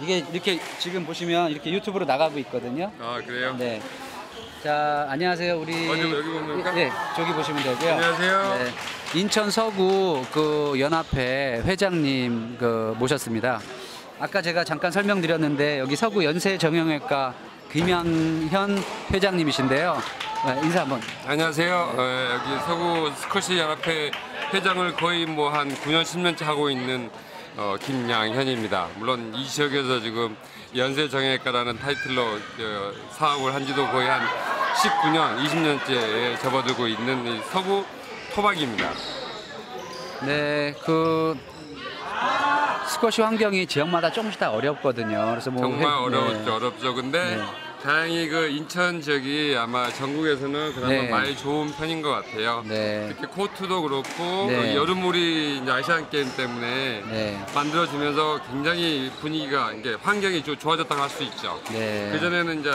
이게 이렇게 지금 보시면 이렇게 유튜브로 나가고 있거든요. 아 그래요? 네. 자, 안녕하세요. 우리 어디, 여기 보는 건가? 네, 저기 보시면 되고요. 안녕하세요. 네. 인천 서구 그 연합회 회장님 그 모셨습니다. 아까 제가 잠깐 설명드렸는데 여기 서구 연세 정형외과 김양현 회장님이신데요. 네, 인사 한번. 안녕하세요. 어, 여기 서구 스쿼시 연합회 회장을 거의 뭐 한 9년 10년째 하고 있는 어, 김양현입니다. 물론 이 지역에서 지금 연세 정형외과라는 타이틀로 어, 사업을 한지도 거의 한 19년, 20년째에 접어들고 있는 이 서구 토박입니다. 네, 그 스쿼시 환경이 지역마다 조금씩 다 어렵거든요. 그래서 뭐 정말 회- 어려웠죠, 네. 어렵죠. 근데 네. 다행히 그 인천 지역이 아마 전국에서는 그나마 네. 많이 좋은 편인 것 같아요. 네. 특히 코트도 그렇고 네. 그 여름물이 이제 아시안 게임 때문에 네. 만들어지면서 굉장히 분위기가 이게 환경이 좀 좋아졌다고 할 수 있죠. 네. 그 전에는 이제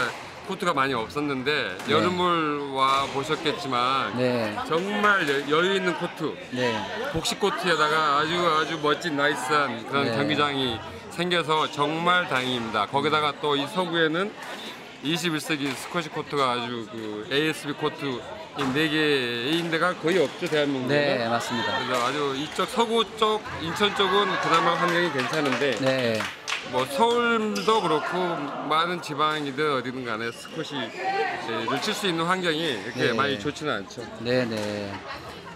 코트가 많이 없었는데 열우물 와 보셨겠지만 네. 정말 여- 여유 있는 코트, 네. 복식 코트에다가 아주 아주 멋진 nice한 그런 네. 경기장이 생겨서 정말 다행입니다. 거기다가 또 이 서구에는 21세기 스쿼시 코트가 아주 그 ASB 코트 이 네 개인 데가 거의 없죠 대한민국에. 네, 맞습니다. 그래서 아주 이쪽 서구 쪽 인천 쪽은 그나마 환경이 괜찮은데 네. 뭐 서울도 그렇고 많은 지방이든 어디든 간에 스쿼시를 칠 수 있는 환경이 이렇게 네. 많이 좋지는 않죠. 네, 네.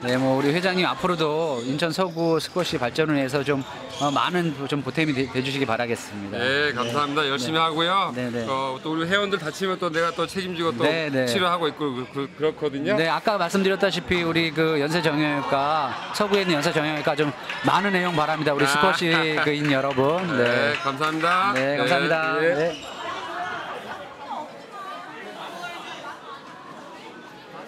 네, 뭐 우리 회장님 앞으로도 인천 서구 스쿼시 발전을 위해서 좀 어, 많은 좀 보탬이 돼, 돼 주시기 바라겠습니다. 네, 감사합니다. 열심히 하고요. 네, 네. 어, 또 우리 회원들 다치면 또 내가 또 책임지고 또 네, 네. 치료하고 있고 그, 렇거든요 네, 아까 말씀드렸다시피 우리 그 연세 정형외과 서구에 있는 연세 정형외과 좀 많은 내용 바랍니다. 우리 아. 스쿼시 그인 여러분. 네, 네. 감사합니다. 네, 감사합니다.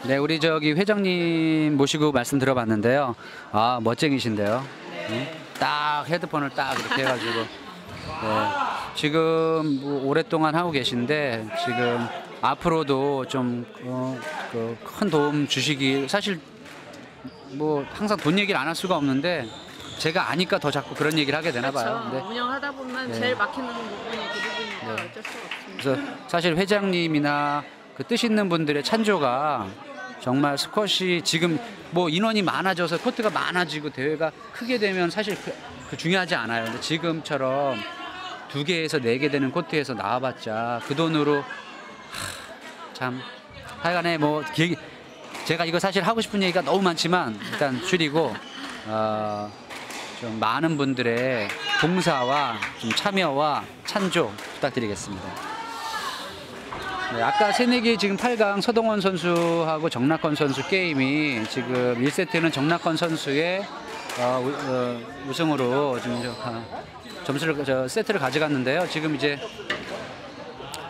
네. 네. 네, 우리 저기 회장님 모시고 말씀 들어봤는데요. 아, 멋쟁이신데요. 네. 딱 헤드폰을 딱 이렇게 해가지고. 네. 지금 뭐 오랫동안 하고 계신데 지금 앞으로도 좀 어, 그큰 도움 주시기 사실 뭐 항상 돈 얘기를 안 할 수가 없는데 제가 아니까 더 자꾸 그런 얘기를 하게 되나 봐요. 그렇죠. 운영하다 보면 네. 제일 막히는 부분이 그 부분이니까 네. 어쩔 수가 없습니다. 그래서 사실 회장님이나 그 뜻 있는 분들의 찬조가 정말 스쿼시 지금 뭐 인원이 많아져서 코트가 많아지고 대회가 크게 되면 사실 그, 그 중요하지 않아요. 근데 지금처럼 두 개에서 네 개 되는 코트에서 나와봤자 그 돈으로 하, 참 하여간에 뭐 기, 제가 이거 사실 하고 싶은 얘기가 너무 많지만 일단 줄이고 어, 좀 많은 분들의 봉사와 좀 참여와 찬조 부탁드리겠습니다. 네, 아까 새내기 지금 8강 서동원 선수하고 정낙헌 선수 게임이 지금 1세트는 정낙헌 선수의 어, 우, 어, 우승으로 지금 저, 아, 점수를 저 세트를 가져갔는데요. 지금 이제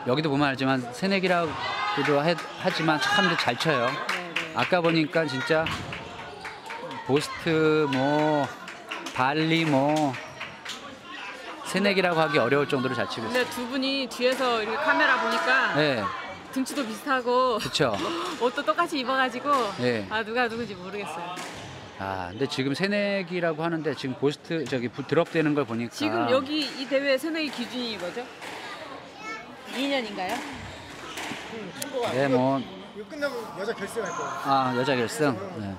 여기도 보면 알지만 새내기라고도 해- 하지만 참 잘 쳐요. 아까 보니까 진짜 보스트 뭐 발리 뭐 새내기라고 하기 어려울 정도로 잘 치고 있어요. 근데 두 분이 뒤에서 이렇게 카메라 보니까 네, 등치도 비슷하고 그렇죠. 옷도 똑같이 입어가지고 네. 아 누가 누군지 모르겠어요. 아, 근데 지금 새내기라고 하는데 지금 보스트 저기 부- 드롭되는 걸 보니까 지금 여기 이 대회 새내기 기준이 뭐죠? 2년인가요? 네, 뭐 이거 끝나고 여자 결승할 거예요. 아, 여자 결승. 네.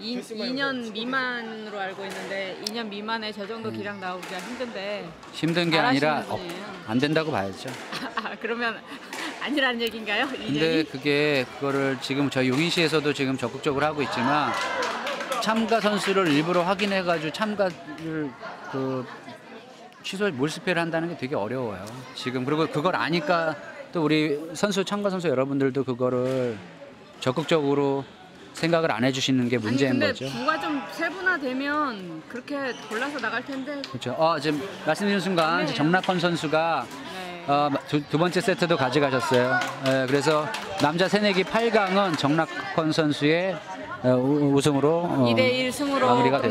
2, 결승만 2년 미만으로 알고 있는데 2년 미만에 저 정도 기량 나오기가 힘든데 힘든 게 아니라 어. 안 된다고 봐야죠. 아 그러면 아니라는 얘기인가요? 근데 2년이? 그게 그거를 지금 저희 용인시에서도 지금 적극적으로 하고 있지만 참가 선수를 일부러 확인해 가지고 참가를 그 취소 몰수패를 한다는 게 되게 어려워요. 지금 그리고 그걸 아니까 또 우리 선수 참가 선수 여러분들도 그거를 적극적으로 생각을 안 해주시는 게 문제인 아니 근데 거죠. 부가 좀 세분화되면 그렇게 골라서 나갈 텐데 그렇죠. 어, 지금 말씀드린 순간 네. 정낙헌 선수가 네. 어, 두, 두 번째 세트도 가져가셨어요. 예, 그래서 남자 새내기 8강은 정낙헌 선수의 어, 우- 우승으로 어, 이 2대1 승으로 마무리가 됐